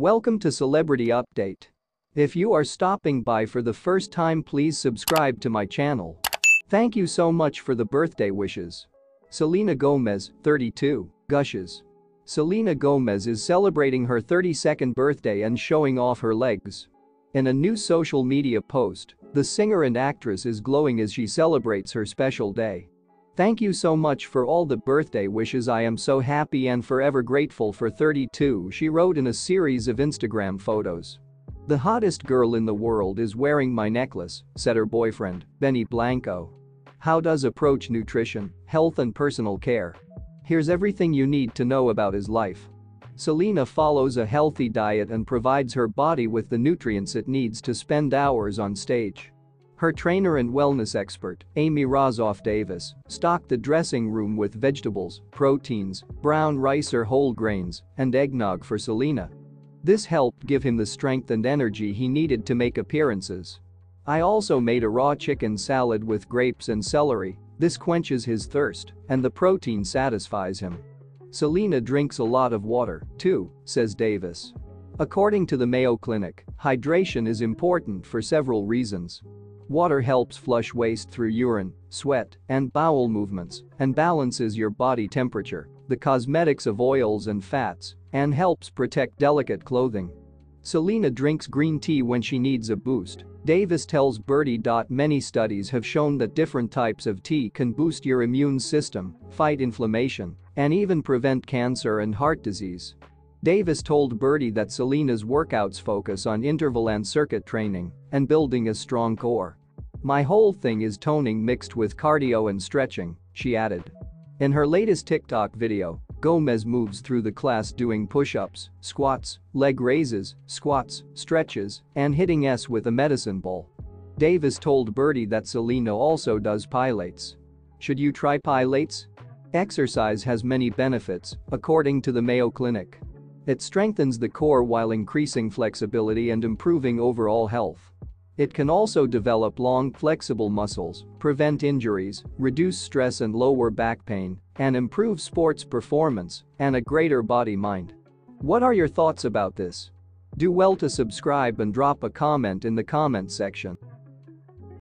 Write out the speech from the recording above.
Welcome to Celebrity Update. If you are stopping by for the first time please subscribe to my channel. Thank you so much for the birthday wishes. Selena Gomez, 32, gushes. Selena Gomez is celebrating her 32nd birthday and showing off her legs. In a new social media post, the singer and actress is glowing as she celebrates her special day. Thank you so much for all the birthday wishes I am so happy and forever grateful for 32 she wrote in a series of Instagram photos. The hottest girl in the world is wearing my necklace, said her boyfriend, Benny Blanco. How does approach nutrition, health and personal care? Here's everything you need to know about his life. Selena follows a healthy diet and provides her body with the nutrients it needs to spend hours on stage. Her trainer and wellness expert, Amy Rosoff Davis, stocked the dressing room with vegetables, proteins, brown rice or whole grains, and eggnog for Selena. This helped give him the strength and energy he needed to make appearances. I also made a raw chicken salad with grapes and celery, this quenches his thirst, and the protein satisfies him. Selena drinks a lot of water, too, says Davis. According to the Mayo Clinic, hydration is important for several reasons. Water helps flush waste through urine, sweat, and bowel movements and balances your body temperature, the cosmetics of oils and fats, and helps protect delicate clothing. Selena drinks green tea when she needs a boost. Davis tells Byrdie. Many studies have shown that different types of tea can boost your immune system, fight inflammation, and even prevent cancer and heart disease. Davis told Byrdie that Selena's workouts focus on interval and circuit training and building a strong core. My whole thing is toning mixed with cardio and stretching, she added. In her latest TikTok video, Gomez moves through the class doing push-ups, squats, leg raises, squats, stretches, and hitting S with a medicine ball. Davis told Byrdie that Selena also does pilates. Should you try pilates? Exercise has many benefits, according to the Mayo Clinic. It strengthens the core while increasing flexibility and improving overall health. It can also develop long, flexible muscles, prevent injuries, reduce stress and lower back pain, and improve sports performance and a greater body mind. What are your thoughts about this? Do well to subscribe and drop a comment in the comment section.